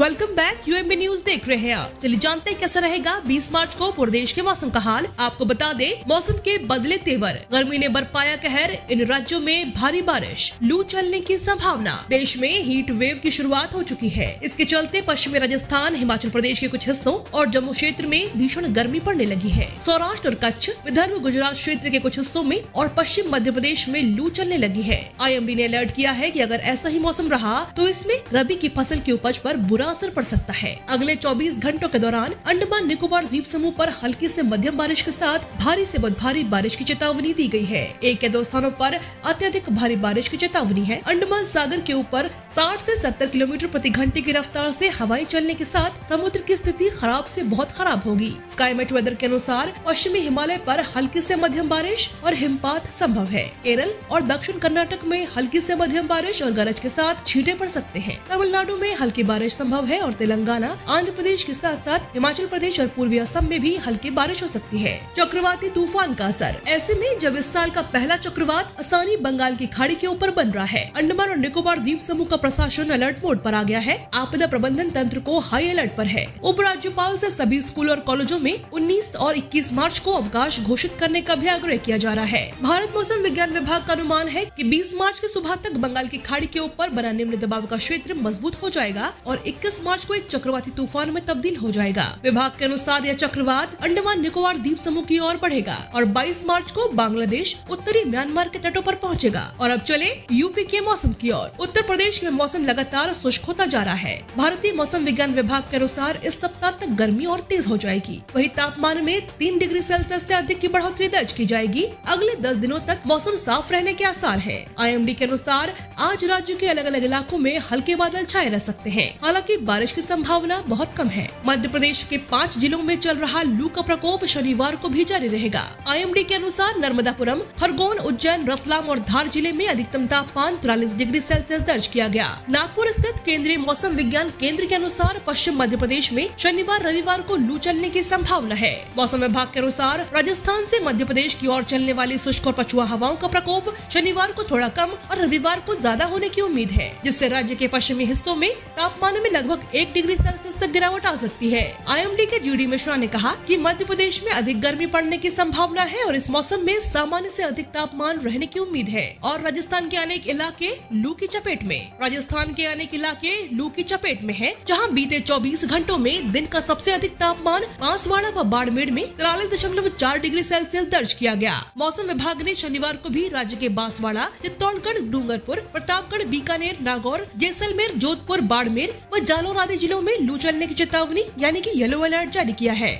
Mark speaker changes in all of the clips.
Speaker 1: Welcome back UMB news देख रहे हैं आप। चलिए जानते हैं कैसा रहेगा 20 मार्च को प्रदेश के मौसम का हाल। आपको बता दें, मौसम के बदले तेवर। गर्मी ने बरपाया कहर। इन राज्यों में भारी बारिश। लू चलने की संभावना। देश में हीट वेव की शुरुआत हो चुकी है। इसके चलते पश्चिमी राजस्थान, हिमाचल प्रदेश के कुछ हिस्सों और जम्मू क्षेत्र में भीषण गर्मी पड़ने लगी है। सौराष्ट्र और कच्छ, विदर्भ, गुजरात क्षेत्र के कुछ हिस्सों में और पश्चिम मध्य प्रदेश में लू चलने लगी है। आई ने अलर्ट किया है की अगर ऐसा ही मौसम रहा तो इसमें रबी की फ़सल की उपज आरोप बुरा असर पड़ सकता है। अगले 24 घंटों के दौरान अंडमान निकोबार द्वीप समूह पर हल्की से मध्यम बारिश के साथ भारी से बहुत भारी बारिश की चेतावनी दी गई है। एक या दो स्थानों पर अत्यधिक भारी बारिश की चेतावनी है। अंडमान सागर के ऊपर 60 से 70 किलोमीटर प्रति घंटे की रफ्तार से हवाई चलने के साथ समुद्र की स्थिति खराब से बहुत खराब होगी। स्काईमेट वेदर के अनुसार पश्चिमी हिमालय पर हल्की से मध्यम बारिश और हिमपात संभव है। केरल और दक्षिण कर्नाटक में हल्की से मध्यम बारिश और गरज के साथ छींटे पड़ सकते हैं। तमिलनाडु में हल्की बारिश संभव है और तेलंगाना, आंध्र प्रदेश के साथ साथ हिमाचल प्रदेश और पूर्वी असम में भी हल्की बारिश हो सकती है। चक्रवाती तूफ़ान का असर। ऐसे में जब इस साल का पहला चक्रवात आसानी बंगाल की खाड़ी के ऊपर बन रहा है, अंडमान और निकोबार द्वीप समूह का प्रशासन अलर्ट मोड पर आ गया है। आपदा प्रबंधन तंत्र को हाई अलर्ट पर है। उप राज्यपाल से सभी स्कूल और कॉलेजों में 19 और 21 मार्च को अवकाश घोषित करने का भी आग्रह किया जा रहा है। भारत मौसम विज्ञान विभाग का अनुमान है कि 20 मार्च की सुबह तक बंगाल की खाड़ी के ऊपर बना निम्न दबाव का क्षेत्र मज़बूत हो जाएगा और 21 मार्च को एक चक्रवाती तूफ़ान में तब्दील हो जाएगा। विभाग के अनुसार यह चक्रवात अंडमान निकोबार द्वीप समूह की ओर बढ़ेगा और 22 मार्च को बांग्लादेश, उत्तरी म्यांमार के तटों पर पहुंचेगा। और अब चले यूपी के मौसम की ओर। उत्तर प्रदेश में मौसम लगातार शुष्क होता जा रहा है। भारतीय मौसम विज्ञान विभाग के अनुसार इस सप्ताह तक गर्मी और तेज हो जाएगी। वही तापमान में तीन डिग्री सेल्सियस से अधिक की बढ़ोतरी दर्ज की जाएगी। अगले दस दिनों तक मौसम साफ़ रहने के आसार है। आई के अनुसार आज राज्य के अलग अलग इलाकों में हल्के बादल छाए रह सकते हैं। हालाँकि बारिश की संभावना बहुत कम है। मध्य प्रदेश के पाँच जिलों में चल रहा लू का प्रकोप शनिवार को भी जारी रहेगा। आईएमडी के अनुसार नर्मदापुरम, खरगोन, उज्जैन, रतलाम और धार ज़िले में अधिकतम तापमान तिरालीस डिग्री सेल्सियस दर्ज किया गया। नागपुर स्थित केंद्रीय मौसम विज्ञान केंद्र के अनुसार पश्चिम मध्य प्रदेश में शनिवार रविवार को लू चलने की संभावना है। मौसम विभाग के अनुसार राजस्थान से मध्य प्रदेश की ओर चलने वाली शुष्क और पछुआ हवाओं का प्रकोप शनिवार को थोड़ा कम और रविवार को ज़्यादा होने की उम्मीद है, जिससे राज्य के पश्चिमी हिस्सों में तापमान में लगभग एक डिग्री सेल्सियस तक गिरावट आ सकती है। आईएमडी के जी मिश्रा ने कहा कि मध्य प्रदेश में अधिक गर्मी पड़ने की संभावना है और इस मौसम में सामान्य से अधिक तापमान रहने की उम्मीद है। और राजस्थान के अनेक इलाके लू की चपेट में। राजस्थान के अनेक इलाके लू की चपेट में है, जहाँ बीते 24 घंटों में दिन का सबसे अधिक तापमान बांसवाड़ा व बाड़मेर में तिरालीस दशमलव चार डिग्री सेल्सियस दर्ज किया गया। मौसम विभाग ने शनिवार को भी राज्य के बांसवाड़ा, चित्तौड़गढ़, डूंगरपुर, प्रतापगढ़, बीकानेर, नागौर, जैसलमेर, जोधपुर, बाड़मेर व जालौर आदि जिलों में लू चलने की चेतावनी, यानी कि येलो अलर्ट जारी किया है।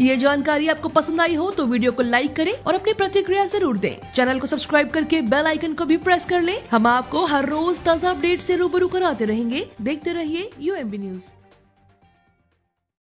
Speaker 1: ये जानकारी आपको पसंद आई हो तो वीडियो को लाइक करें और अपनी प्रतिक्रिया ज़रूर दें। चैनल को सब्सक्राइब करके बेल आइकन को भी प्रेस कर लें। हम आपको हर रोज ताज़ा अपडेट से रूबरू कराते रहेंगे। देखते रहिए यूएमबी न्यूज़